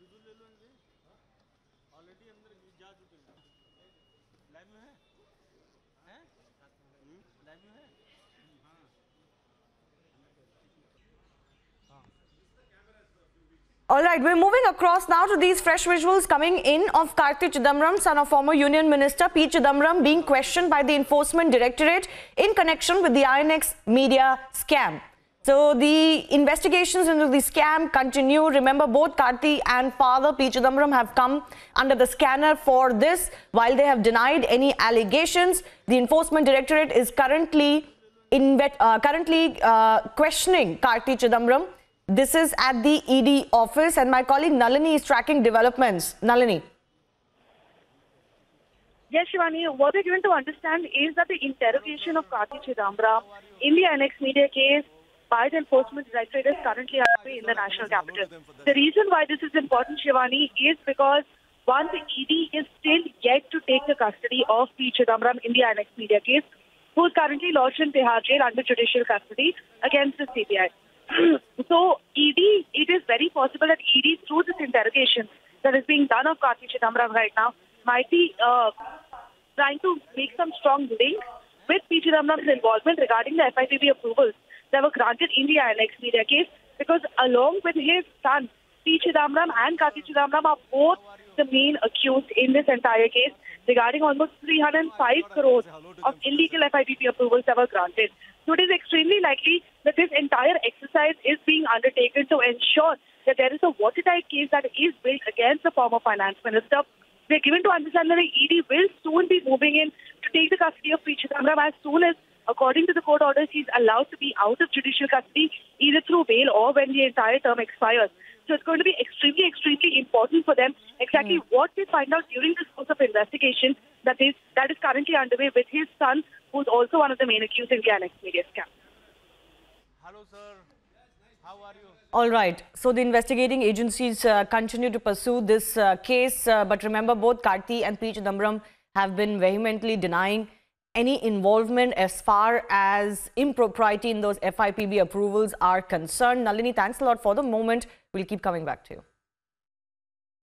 ले लो ऑलरेडी अंदर जा चुके हैं। लाइव में है? हैं? लाइव में है? हाँ। All right, we're moving across now to these fresh visuals coming in of Karti Chidambaram, son of former Union Minister P. Chidambaram, being questioned by the Enforcement Directorate in connection with the INX media scam. So the investigations into the scam continue. Remember, both Karti and father P. Chidambaram have come under the scanner for this. While they have denied any allegations, the Enforcement Directorate is currently uh, currently uh, questioning Karti Chidambaram. This is at the ED office, and my colleague Nalini is tracking developments. Nalini. Yes, Shivani, what we're given to understand is that the interrogation of Karti Chidambaram in the INX media case by the Enforcement Directorate is currently in the national capital. The reason why this is important, Shivani, is because one, the ED is still yet to take the custody of P. Chidambaram in the INX media case, who is currently lodged in Tihar jail under judicial custody against the CBI. so, ED, it is very possible that ED, through this interrogation that is being done of Karti Chidambaram right now, might be uh, trying to make some strong link with P. Chidambaram's involvement regarding the FIPB approvals were granted in the media case because along with his son, P. Chidambaram and Karti Chidambaram are both the main accused in this entire case regarding almost 305 crores of illegal FIPB approvals that were granted. So it is extremely likely that this entire exercise is being undertaken to ensure that there is a watertight case that is built against the former finance minister. We are given to understand that the ED will soon be moving in to take the custody of P. Chidambaram as soon as, According to the court order, she's allowed to be out of judicial custody either through bail or when the entire term expires. So it's going to be extremely, extremely important for them exactly mm. what they find out during this course of investigation that is that is currently underway with his son, who's also one of the main accused in the INX Media scam. Hello, sir. How are you? All right. So the investigating agencies uh, continue to pursue this uh, case. Uh, but remember, both Karti and P. Have been vehemently denying any involvement as far as impropriety in those FIPB approvals are concerned. Nalini, thanks a lot for the moment. We'll keep coming back to you.